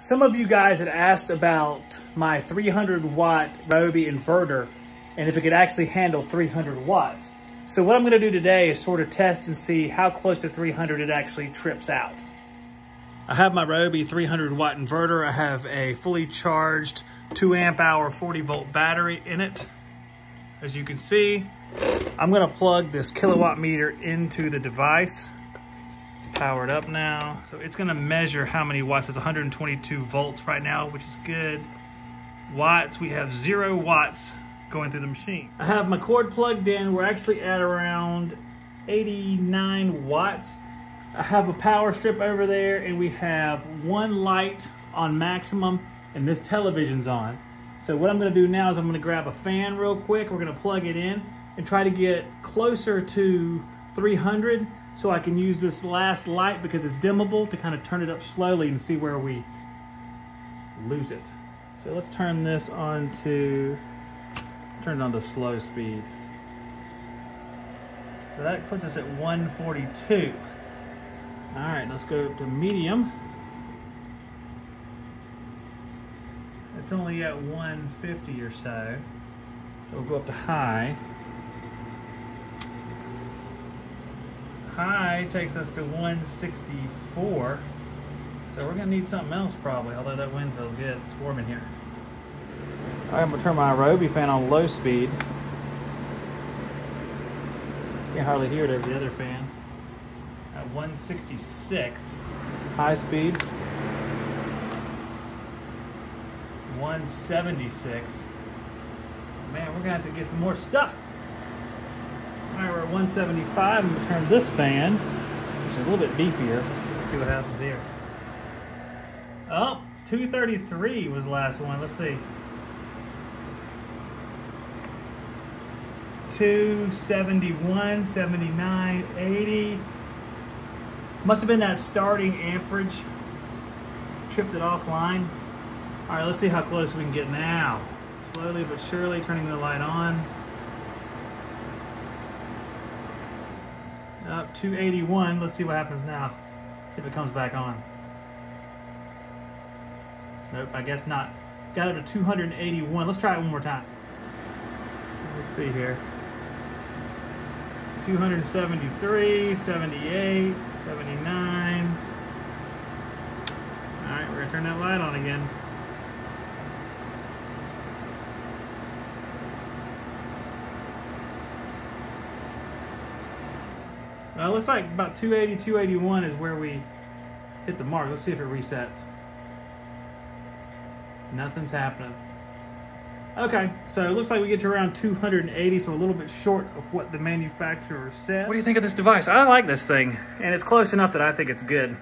Some of you guys had asked about my 300 watt Ryobi inverter and if it could actually handle 300 watts. So what I'm gonna do today is sort of test and see how close to 300 it actually trips out. I have my Ryobi 300 watt inverter. I have a fully charged two amp hour 40 volt battery in it. As you can see, I'm gonna plug this kilowatt meter into the device powered up now. So it's gonna measure how many watts. It's 122 volts right now, which is good. Watts, we have zero watts going through the machine. I have my cord plugged in. We're actually at around 89 watts. I have a power strip over there and we have one light on maximum and this television's on. So what I'm gonna do now is I'm gonna grab a fan real quick. We're gonna plug it in and try to get closer to 300 so I can use this last light because it's dimmable to kind of turn it up slowly and see where we lose it. So let's turn this on to, turn it on to slow speed. So that puts us at 142. All right, let's go up to medium. It's only at 150 or so. So we'll go up to high. High takes us to 164. So we're gonna need something else probably, although that wind feels good. It's warm in here. All right, I'm gonna turn my Ryobi fan on low speed. Can't hardly hear it over the other fan. At 166. High speed. 176. Man, we're gonna have to get some more stuff. All right, we're at 175. I'm gonna turn this fan, which is a little bit beefier. Let's see what happens here. Oh, 233 was the last one. Let's see. 271, 79, 80. Must have been that starting amperage. Tripped it offline. All right, let's see how close we can get now. Slowly but surely turning the light on. Up 281. Let's see what happens now. See if it comes back on. Nope, I guess not. Got it to 281. Let's try it one more time. Let's see here. 273, 78, 79. All right, we're gonna turn that light on again. Uh, looks like about 280, 281 is where we hit the mark. Let's see if it resets. Nothing's happening. Okay, so it looks like we get to around 280, so a little bit short of what the manufacturer said. What do you think of this device? I like this thing, and it's close enough that I think it's good.